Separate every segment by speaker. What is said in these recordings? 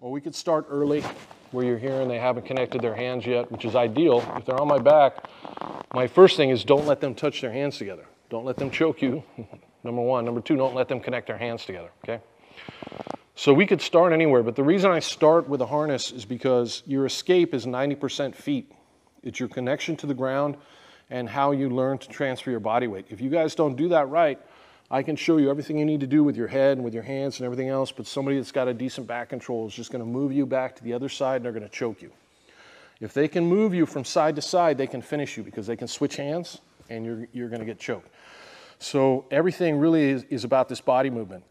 Speaker 1: Or we could start early where you're here and they haven't connected their hands yet, which is ideal. If they're on my back, my first thing is don't let them touch their hands together. Don't let them choke you, number one. Number two, don't let them connect their hands together, okay? So we could start anywhere, but the reason I start with a harness is because your escape is 90% feet. It's your connection to the ground and how you learn to transfer your body weight. If you guys don't do that right, I can show you everything you need to do with your head and with your hands and everything else, but somebody that's got a decent back control is just going to move you back to the other side and they're going to choke you. If they can move you from side to side, they can finish you because they can switch hands and you're, you're going to get choked. So everything really is, is about this body movement.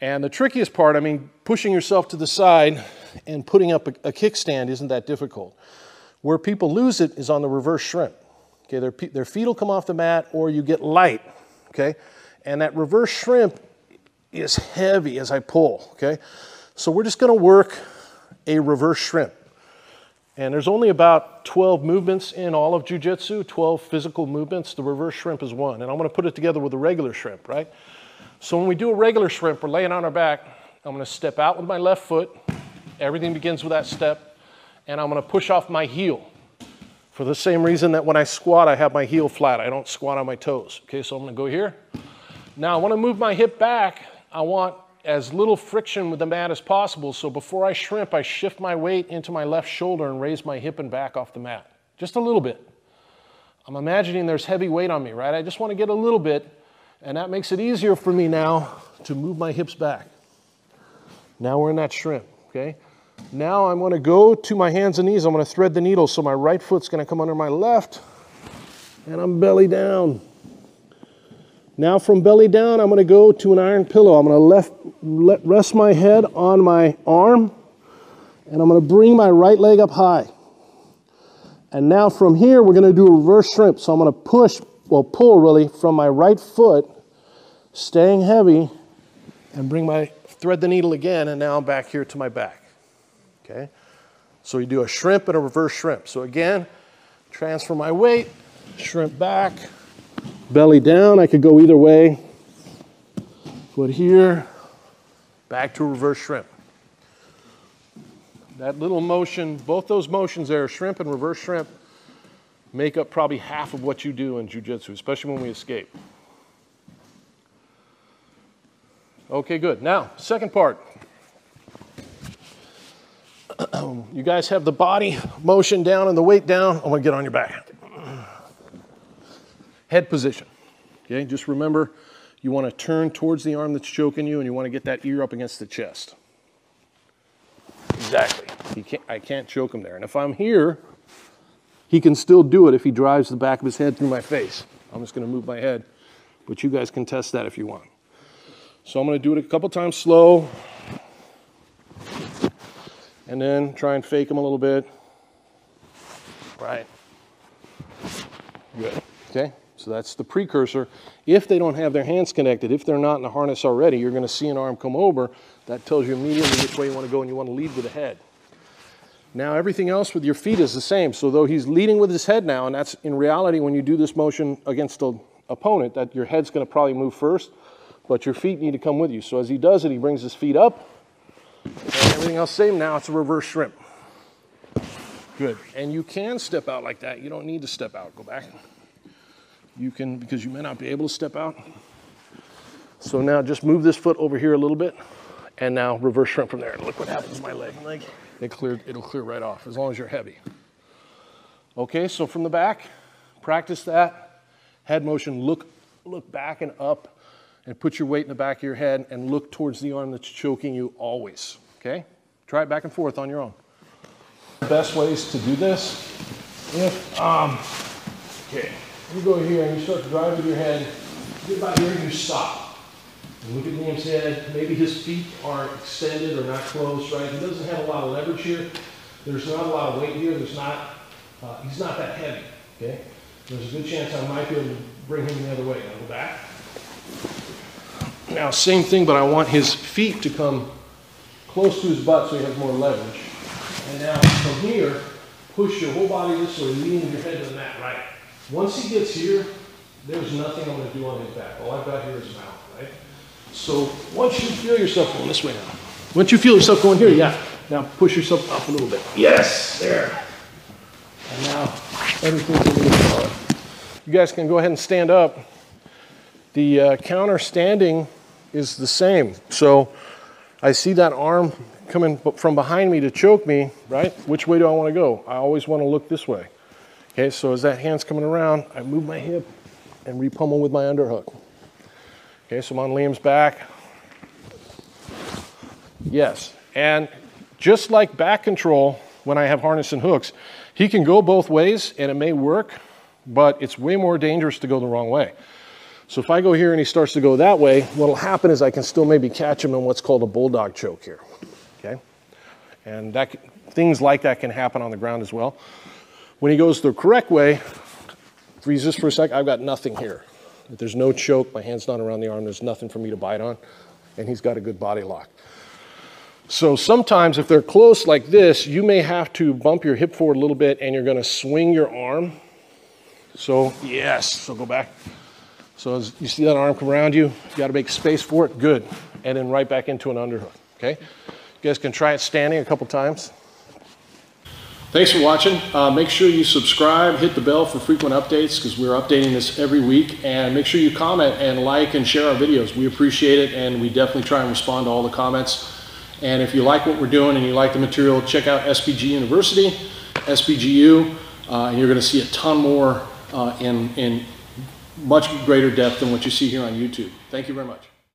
Speaker 1: And the trickiest part, I mean, pushing yourself to the side and putting up a, a kickstand isn't that difficult. Where people lose it is on the reverse shrimp. Okay, their, their feet will come off the mat or you get light. Okay, and that reverse shrimp is heavy as I pull, okay? So we're just gonna work a reverse shrimp. And there's only about 12 movements in all of jujitsu, 12 physical movements. The reverse shrimp is one. And I'm gonna put it together with a regular shrimp, right? So when we do a regular shrimp, we're laying on our back. I'm gonna step out with my left foot. Everything begins with that step. And I'm gonna push off my heel. For the same reason that when I squat, I have my heel flat. I don't squat on my toes. Okay, so I'm gonna go here. Now I want to move my hip back. I want as little friction with the mat as possible. So before I shrimp, I shift my weight into my left shoulder and raise my hip and back off the mat. Just a little bit. I'm imagining there's heavy weight on me, right? I just want to get a little bit, and that makes it easier for me now to move my hips back. Now we're in that shrimp, okay? Now I'm going to go to my hands and knees. I'm going to thread the needle. So my right foot's going to come under my left, and I'm belly down. Now from belly down, I'm going to go to an iron pillow. I'm to left, let, rest my head on my arm, and I'm going to bring my right leg up high. And now from here, we're going to do a reverse shrimp. So I'm going to push, well, pull really, from my right foot, staying heavy, and bring my, thread the needle again, and now I'm back here to my back. Okay? So we do a shrimp and a reverse shrimp. So again, transfer my weight, shrimp back, belly down. I could go either way. Foot here, back to reverse shrimp. That little motion, both those motions there, shrimp and reverse shrimp, make up probably half of what you do in jujitsu, especially when we escape. Okay, good. Now, second part. you guys have the body motion down and the weight down. I'm gonna get on your back head position. Okay, just remember you want to turn towards the arm that's choking you and you want to get that ear up against the chest. Exactly. He can't, I can't choke him there. And if I'm here, he can still do it if he drives the back of his head through my face. I'm just going to move my head, but you guys can test that if you want. So I'm going to do it a couple times slow, and then try and fake him a little bit. Right. Good. Okay. So that's the precursor. If they don't have their hands connected, if they're not in the harness already, you're going to see an arm come over. That tells you immediately which way you want to go and you want to lead with the head. Now everything else with your feet is the same. So though he's leading with his head now, and that's in reality when you do this motion against the opponent, that your head's going to probably move first, but your feet need to come with you. So as he does it, he brings his feet up, everything else same. Now it's a reverse shrimp. Good. And you can step out like that. You don't need to step out. Go back you can, because you may not be able to step out. So now just move this foot over here a little bit and now reverse shrimp from there. Look what happens to my leg. Like it cleared, it'll clear right off as long as you're heavy. Okay, so from the back, practice that. Head motion, look, look back and up and put your weight in the back of your head and look towards the arm that's choking you always. Okay? Try it back and forth on your own. Best ways to do this, if, um, okay you go here and you start with your head, get about here and you stop. And look at Liam's head. Maybe his feet aren't extended or not close, right? He doesn't have a lot of leverage here. There's not a lot of weight here. There's not, uh, he's not that heavy, okay? There's a good chance I might be able to bring him the other way. Now go back. Now, same thing, but I want his feet to come close to his butt so he has more leverage. And now from here, push your whole body this way, leaning your head to the mat, right? Once he gets here, there's nothing I'm going to do on his back. All I've got here is mouth, right? So once you feel yourself going this way now, once you feel yourself going here, yeah, Now push yourself up a little bit. Yes, there. And now everything's a little solid. You guys can go ahead and stand up. The uh, counter standing is the same. So I see that arm coming from behind me to choke me, right? Which way do I want to go? I always want to look this way. Okay, so as that hand's coming around, I move my hip and repummel with my underhook. Okay, so I'm on Liam's back. Yes, and just like back control, when I have harness and hooks, he can go both ways and it may work, but it's way more dangerous to go the wrong way. So if I go here and he starts to go that way, what'll happen is I can still maybe catch him in what's called a bulldog choke here. Okay? And that, things like that can happen on the ground as well. When he goes the correct way, freeze this for a sec, I've got nothing here. There's no choke, my hand's not around the arm, there's nothing for me to bite on, and he's got a good body lock. So sometimes if they're close like this, you may have to bump your hip forward a little bit and you're gonna swing your arm. So yes, so go back. So as you see that arm come around you, you gotta make space for it, good. And then right back into an underhook, okay? You guys can try it standing a couple times. Thanks for watching. Uh, make sure you subscribe, hit the bell for frequent updates because we're updating this every week. And make sure you comment and like and share our videos. We appreciate it and we definitely try and respond to all the comments. And if you like what we're doing and you like the material, check out SBG University, SBGU, uh, and you're going to see a ton more uh, in, in much greater depth than what you see here on YouTube. Thank you very much.